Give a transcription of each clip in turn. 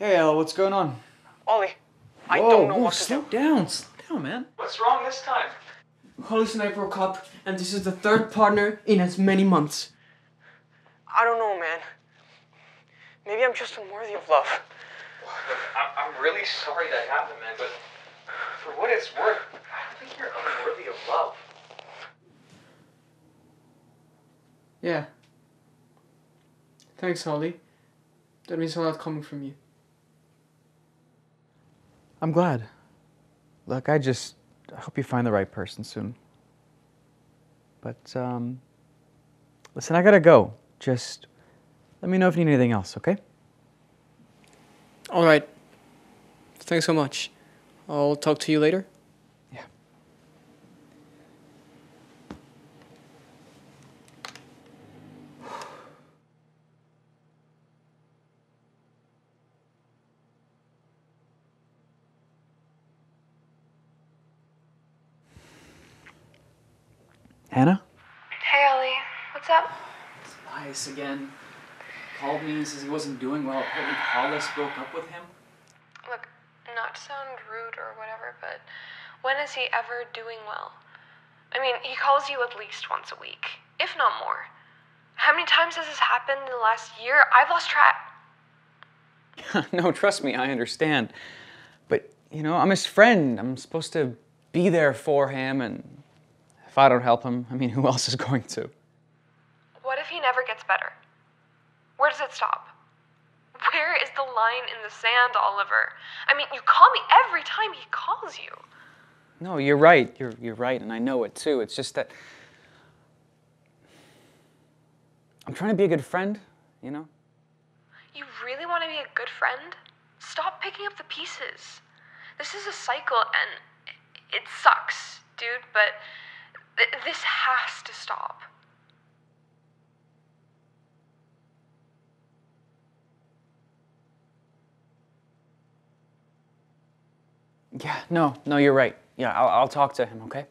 Hey, Al, what's going on? Ollie, I Whoa, don't know whoa, what to slow do. down, slow down, man. What's wrong this time? Hollis and I broke up, and this is the third partner in as many months. I don't know, man. Maybe I'm just unworthy of love. I'm, I'm really sorry that happened, man, but for what it's worth, I don't think you're unworthy of love. Yeah. Thanks, Ollie. That means a lot coming from you. I'm glad. Look, I just I hope you find the right person soon. But um listen, I gotta go. Just let me know if you need anything else, okay? All right. Thanks so much. I'll talk to you later. Hannah? Hey, Ellie. What's up? It's Elias again. Called me and says he wasn't doing well. Apparently Hollis broke up with him. Look, not to sound rude or whatever, but when is he ever doing well? I mean, he calls you at least once a week, if not more. How many times has this happened in the last year? I've lost track. no, trust me, I understand. But, you know, I'm his friend. I'm supposed to be there for him, and if I don't help him, I mean, who else is going to? What if he never gets better? Where does it stop? Where is the line in the sand, Oliver? I mean, you call me every time he calls you. No, you're right. You're, you're right, and I know it too. It's just that I'm trying to be a good friend, you know? You really want to be a good friend? Stop picking up the pieces. This is a cycle and it sucks, dude, but th- this has to stop. Yeah, no, no, you're right. Yeah, I'll, I'll talk to him, okay?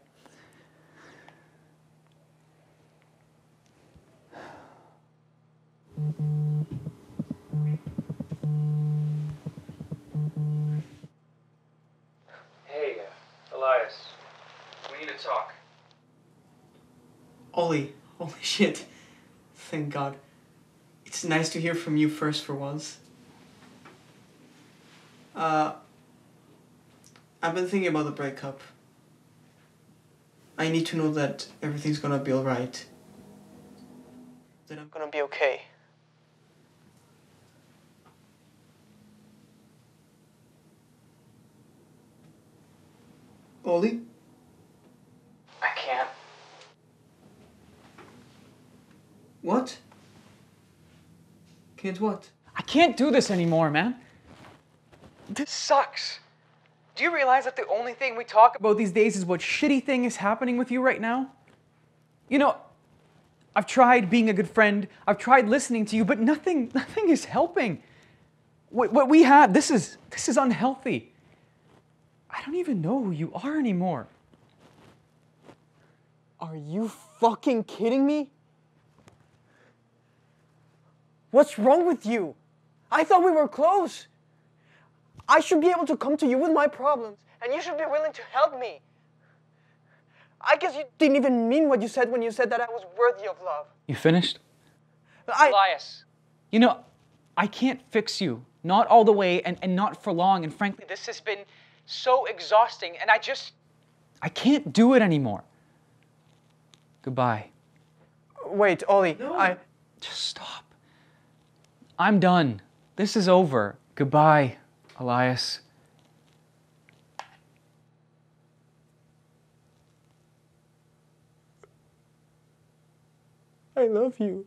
Ollie, holy shit. Thank God. It's nice to hear from you first for once. Uh, I've been thinking about the breakup. I need to know that everything's gonna be alright. That I'm gonna be okay. Ollie? I can't. What? Can't what? I can't do this anymore, man. This sucks. Do you realize that the only thing we talk about these days is what shitty thing is happening with you right now? You know, I've tried being a good friend, I've tried listening to you, but nothing, nothing is helping. What, what we have, this is, this is unhealthy. I don't even know who you are anymore. Are you fucking kidding me? What's wrong with you? I thought we were close. I should be able to come to you with my problems, and you should be willing to help me. I guess you didn't even mean what you said when you said that I was worthy of love. You finished? I, Elias. You know, I can't fix you. Not all the way and, and not for long. And frankly, This has been so exhausting, and I just. I can't do it anymore. Goodbye. wait, Ollie. no. I. Just stop. I'm done. This is over. Goodbye, Elias. I love you.